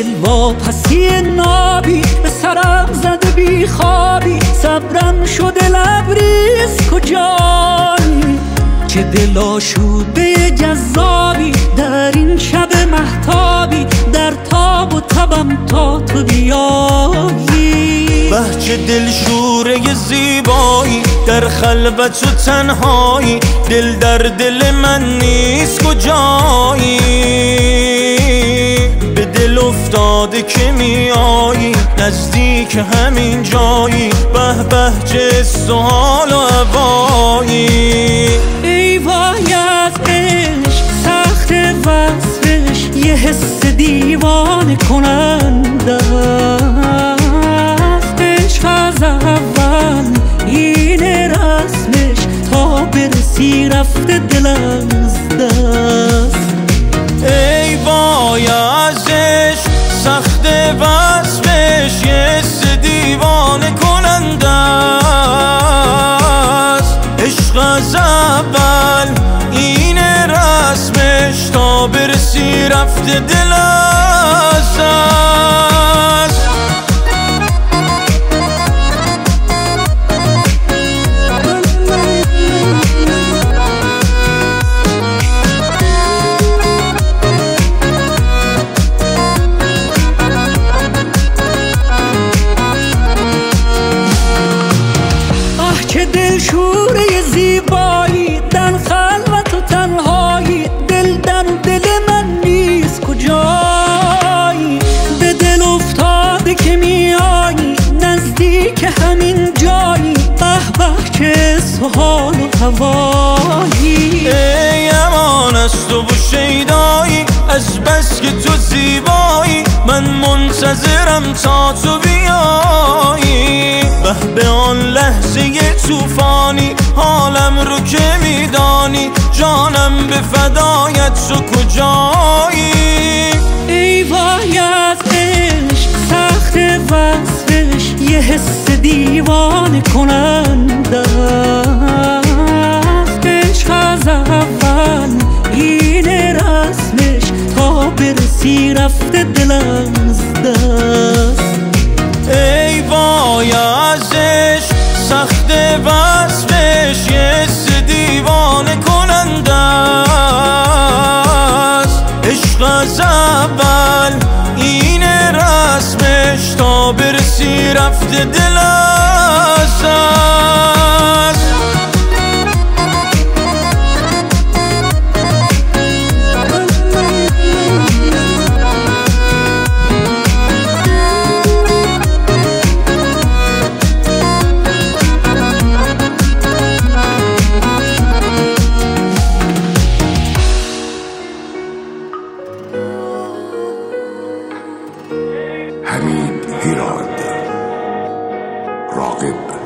واپسی نابی به سرم زده بی خوابی. صبرم شده لبریز کجایی؟ چه دل آشوده جذابی. در این شب محتابی در تاب و تبم تا تو بیایی. بهچه دل شوره زیبایی در خلوت و تنهایی. دل در دل من نیست کجایی؟ به دل افتاده که میایی نزدیک همین جایی. به به چه سوال و عبایی ای وای از عشق سخت وصفش یه حس دیوان کننده است. عشق از اول این رسمش تا برسی رفته دل دل آه چه دل شوره زیبایی چه سحال و هوایی ای امان از تو و شیدایی از بس که تو زیبایی. من منتظرم تا تو بیایی. به به آن لحظه توفانی حالم رو که میدانی. جانم به فدایت تو کجایی؟ ای وای از عشق سخت وصفش یه حس دیوانه کننده است عشق از اول این رسمش تا برسی رفته دل از دست. ای وای ازش سخت وصفش یه دیوانه کننده است. عشق از اول این رسمش تا برسی رفته دل حميد هيراد راقب